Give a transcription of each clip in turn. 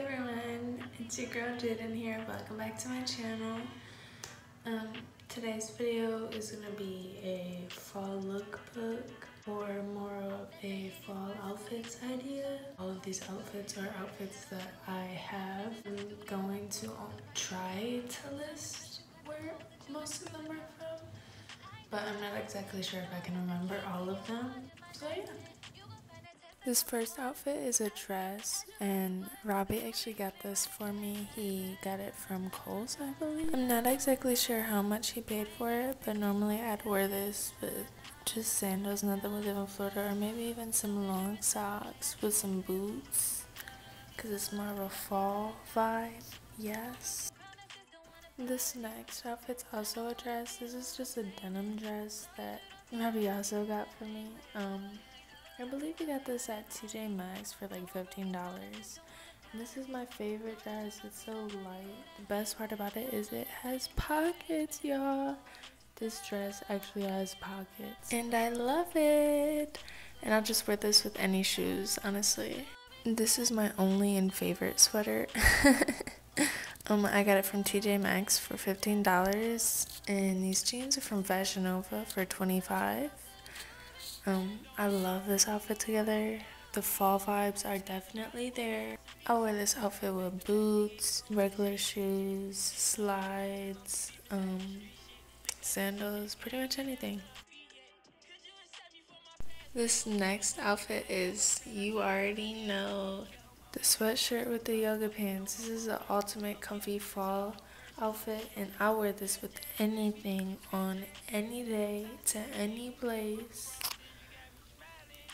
Everyone, it's your girl Jaiden here. Welcome back to my channel. Um, today's video is going to be a fall lookbook or more of a fall outfits idea. All of these outfits are outfits that I have. I'm going to try to list where most of them are from, but I'm not exactly sure if I can remember all of them. So yeah. This first outfit is a dress, and Robbie actually got this for me. He got it from Kohl's, I believe. I'm not exactly sure how much he paid for it, but normally I'd wear this with just sandals, nothing with even Florida, or maybe even some long socks with some boots, because it's more of a fall vibe, yes. This next outfit's also a dress. This is just a denim dress that Robbie also got for me. Um, I believe we got this at TJ Maxx for like $15. And this is my favorite dress. It's so light. The best part about it is it has pockets, y'all. This dress actually has pockets. And I love it. And I'll just wear this with any shoes, honestly. This is my only and favorite sweater. um, I got it from TJ Maxx for $15. And these jeans are from Fashion Nova for 25 um, I love this outfit together. The fall vibes are definitely there. I'll wear this outfit with boots, regular shoes, slides, um, sandals, pretty much anything. This next outfit is, you already know, the sweatshirt with the yoga pants. This is the ultimate comfy fall outfit and I wear this with anything on any day to any place.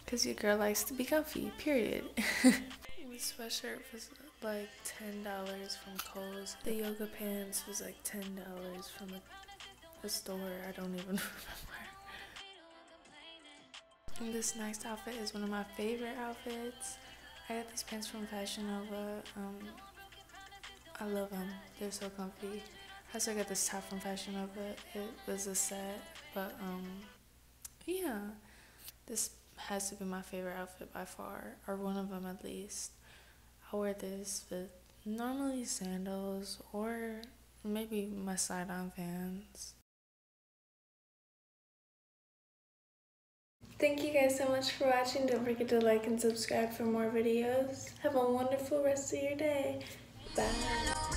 Because your girl likes to be comfy, period. this sweatshirt was like $10 from Kohl's. The yoga pants was like $10 from a, a store. I don't even remember. And this next outfit is one of my favorite outfits. I got these pants from Fashion Nova. Um, I love them. They're so comfy. I also got this top from Fashion Nova. It was a set, but um, yeah. This has to be my favorite outfit by far, or one of them at least. I wear this with normally sandals or maybe my side on Vans. Thank you guys so much for watching. Don't forget to like and subscribe for more videos. Have a wonderful rest of your day. Bye.